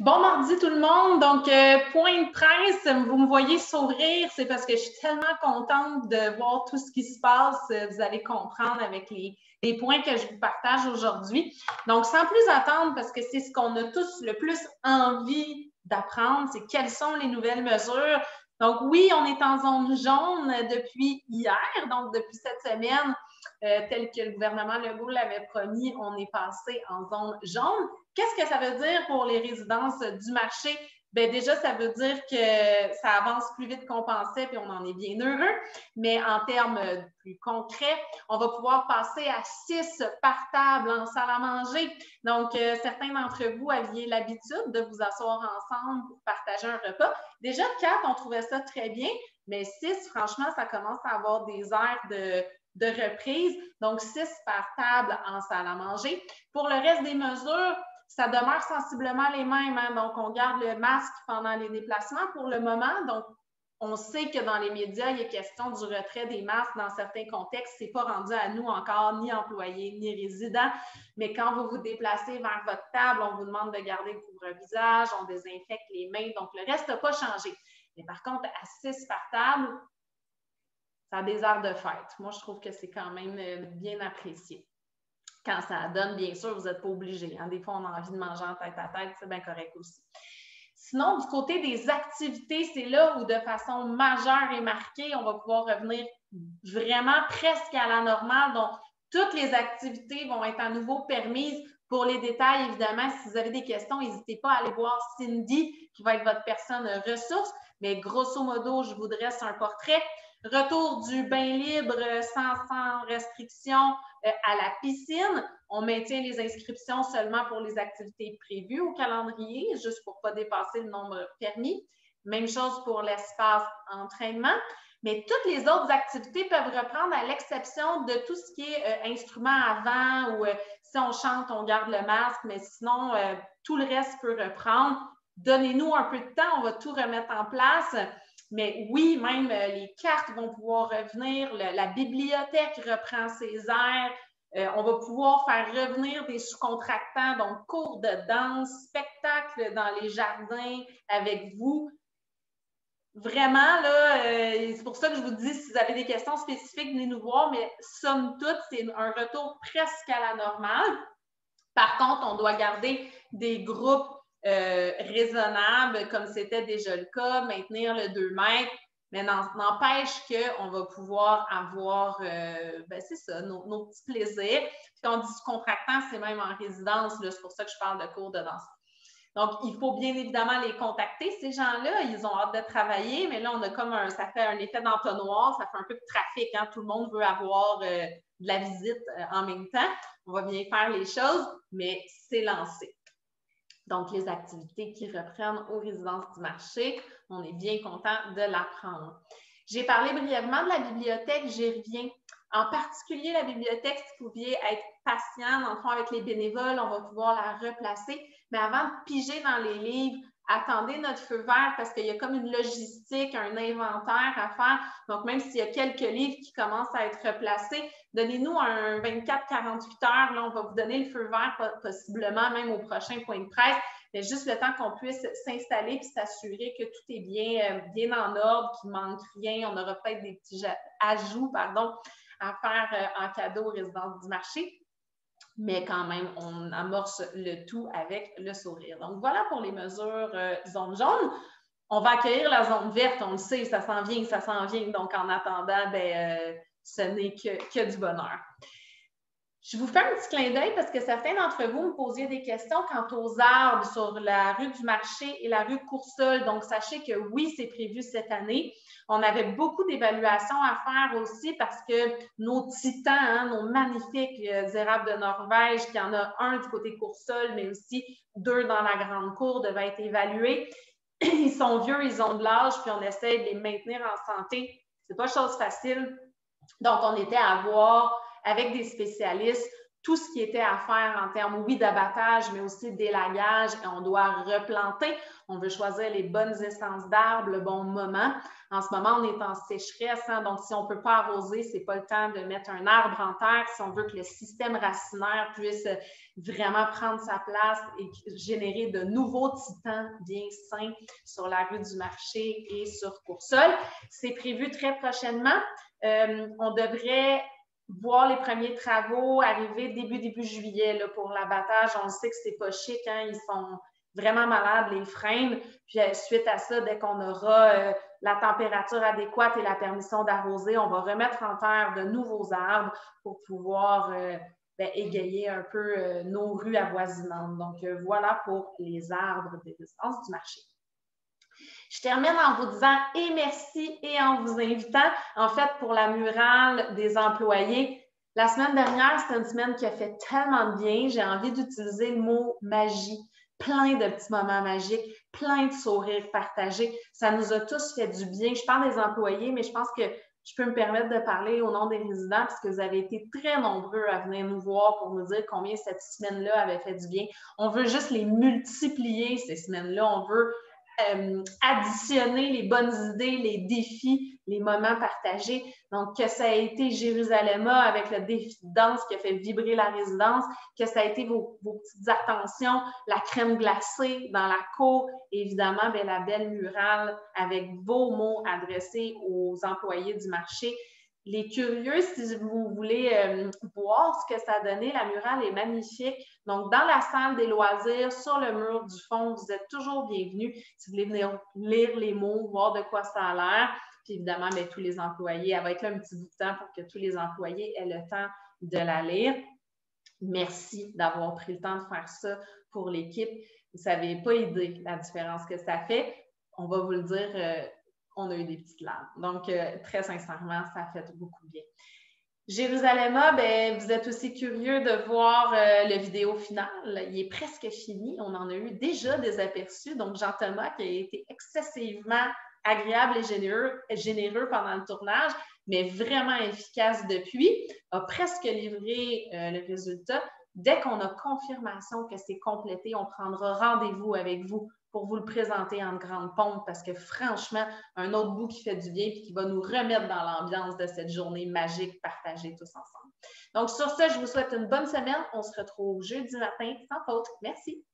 Bon mardi tout le monde. Donc, euh, point de presse, vous me voyez sourire, c'est parce que je suis tellement contente de voir tout ce qui se passe. Vous allez comprendre avec les points que je vous partage aujourd'hui. Donc, sans plus attendre, parce que c'est ce qu'on a tous le plus envie d'apprendre, c'est quelles sont les nouvelles mesures. Donc, oui, on est en zone jaune depuis hier, donc depuis cette semaine. Euh, tel que le gouvernement Legault l'avait promis, on est passé en zone jaune. Qu'est-ce que ça veut dire pour les résidences du marché? Bien, déjà, ça veut dire que ça avance plus vite qu'on pensait, puis on en est bien heureux. Mais en termes plus concrets, on va pouvoir passer à six par table en salle à manger. Donc, euh, certains d'entre vous aviez l'habitude de vous asseoir ensemble pour partager un repas. Déjà, quatre, on trouvait ça très bien, mais six, franchement, ça commence à avoir des airs de de reprise, donc six par table en salle à manger. Pour le reste des mesures, ça demeure sensiblement les mêmes. Hein. Donc, on garde le masque pendant les déplacements pour le moment. Donc, on sait que dans les médias, il y a question du retrait des masques dans certains contextes. Ce n'est pas rendu à nous encore, ni employés, ni résidents. Mais quand vous vous déplacez vers votre table, on vous demande de garder le couvre-visage, on désinfecte les mains. Donc, le reste n'a pas changé. Mais par contre, à six par table, ça a des airs de fête. Moi, je trouve que c'est quand même euh, bien apprécié. Quand ça donne, bien sûr, vous n'êtes pas obligé. Hein. Des fois, on a envie de manger en tête à tête, c'est bien correct aussi. Sinon, du côté des activités, c'est là où de façon majeure et marquée, on va pouvoir revenir vraiment presque à la normale. Donc, toutes les activités vont être à nouveau permises. Pour les détails, évidemment, si vous avez des questions, n'hésitez pas à aller voir Cindy, qui va être votre personne ressource. Mais grosso modo, je vous dresse un portrait. Retour du bain libre sans, sans restriction euh, à la piscine. On maintient les inscriptions seulement pour les activités prévues au calendrier, juste pour ne pas dépasser le nombre permis. Même chose pour l'espace entraînement. Mais toutes les autres activités peuvent reprendre à l'exception de tout ce qui est euh, instrument avant ou euh, si on chante, on garde le masque, mais sinon, tout le reste peut reprendre. Donnez-nous un peu de temps, on va tout remettre en place. Mais oui, même euh, les cartes vont pouvoir revenir, la bibliothèque reprend ses airs. Euh, on va pouvoir faire revenir des sous-contractants, donc cours de danse, spectacles dans les jardins avec vous. Vraiment, là, euh, c'est pour ça que je vous dis, si vous avez des questions spécifiques, venez nous voir, mais somme toute, c'est un retour presque à la normale. Par contre, on doit garder des groupes euh, raisonnable, comme c'était déjà le cas, maintenir le 2 mètres, mais n'empêche qu'on va pouvoir avoir, euh, ben c'est ça, nos, petits plaisirs. Quand on dit contractant, c'est même en résidence, c'est pour ça que je parle de cours de danse. Donc, il faut bien évidemment les contacter, ces gens-là. Ils ont hâte de travailler, mais là, on a comme un, ça fait un effet d'entonnoir, ça fait un peu de trafic. Hein? Tout le monde veut avoir euh, de la visite en même temps. On va bien faire les choses, mais c'est lancé donc les activités qui reprennent aux résidences du marché. On est bien content de l'apprendre. J'ai parlé brièvement de la bibliothèque, j'y reviens. En particulier, la bibliothèque, si vous pouviez être patient, dans le fond, avec les bénévoles, on va pouvoir la replacer. Mais avant de piger dans les livres, attendez notre feu vert parce qu'il y a comme une logistique, un inventaire à faire. Donc, même s'il y a quelques livres qui commencent à être replacés, donnez-nous un 24-48 heures. Là, on va vous donner le feu vert, possiblement même au prochain point de presse. Mais juste le temps qu'on puisse s'installer et s'assurer que tout est bien, euh, bien en ordre, qu'il ne manque rien. On aura peut-être des petits ajouts pardon, à faire euh, en cadeau aux résidences du marché mais quand même, on amorce le tout avec le sourire. Donc, voilà pour les mesures euh, zone jaune. On va accueillir la zone verte, on le sait, ça s'en vient, ça s'en vient. Donc, en attendant, ben, euh, ce n'est que, du bonheur. Je vous fais un petit clin d'œil parce que certains d'entre vous me posiez des questions quant aux arbres sur la rue du marché et la rue Coursol. Donc, sachez que oui, c'est prévu cette année. On avait beaucoup d'évaluations à faire aussi parce que nos titans, hein, nos magnifiques euh, érables de Norvège, qu'il y en a un du côté Coursol, mais aussi deux dans la grande cour, devaient être évalués. Ils sont vieux, ils ont de l'âge, puis on essaie de les maintenir en santé. C'est pas chose facile. Donc, on était à voir avec des spécialistes tout ce qui était à faire en termes, oui, d'abattage, mais aussi d'élagage. On doit replanter. On veut choisir les bonnes essences d'arbres, le bon moment. En ce moment, on est en sécheresse, hein, donc si on ne peut pas arroser, ce n'est pas le temps de mettre un arbre en terre. Si on veut que le système racinaire puisse vraiment prendre sa place et générer de nouveaux titans bien sains sur la rue du marché et sur Coursol. C'est prévu très prochainement. Euh, on devrait voir les premiers travaux arriver début, début juillet pour l'abattage. On sait que c'est pas chic, hein? ils sont vraiment malades, les freins. Puis euh, suite à ça, dès qu'on aura euh, la température adéquate et la permission d'arroser, on va remettre en terre de nouveaux arbres pour pouvoir euh, ben, égayer un peu nos rues avoisinantes. Donc voilà pour les arbres des distances du marché. Je termine en vous disant et merci et en vous invitant, en fait, pour la murale des employés. La semaine dernière, c'était une semaine qui a fait tellement de bien. J'ai envie d'utiliser le mot magie. Plein de petits moments magiques, plein de sourires partagés. Ça nous a tous fait du bien. Je parle des employés, mais je pense que je peux me permettre de parler au nom des résidents parce que vous avez été très nombreux à venir nous voir pour nous dire combien cette semaine-là avait fait du bien. On veut juste les multiplier, ces semaines-là. On veut euh, additionner les bonnes idées, les défis, les moments partagés. Donc, que ça a été Jérusalem avec le défi de danse qui a fait vibrer la résidence, que ça a été vos, petites attentions, la crème glacée dans la cour, évidemment, bien, la belle murale avec vos mots adressés aux employés du marché les curieux, si vous voulez euh, voir ce que ça a donné, la murale est magnifique. Donc, dans la salle des loisirs, sur le mur du fond, vous êtes toujours bienvenus. Si vous voulez venir lire les mots, voir de quoi ça a l'air. Puis évidemment, bien, tous les employés, elle va être là un petit bout de temps pour que tous les employés aient le temps de la lire. Merci d'avoir pris le temps de faire ça pour l'équipe. Vous ne savez pas idée la différence que ça fait. On va vous le dire euh, on a eu des petites larmes. Donc, euh, très sincèrement, ça a fait beaucoup bien. Jérusalem, ben, vous êtes aussi curieux de voir euh, le vidéo final. Il est presque fini. On en a eu déjà des aperçus. Donc, Jean-Thomas, qui a été excessivement agréable et généreux, pendant le tournage, mais vraiment efficace depuis, a presque livré euh, le résultat. Dès qu'on a confirmation que c'est complété, on prendra rendez-vous avec vous pour vous le présenter en grande pompe parce que franchement, un autre bout qui fait du bien et qui va nous remettre dans l'ambiance de cette journée magique partagée tous ensemble. Donc, sur ce, je vous souhaite une bonne semaine. On se retrouve jeudi matin sans faute. Merci.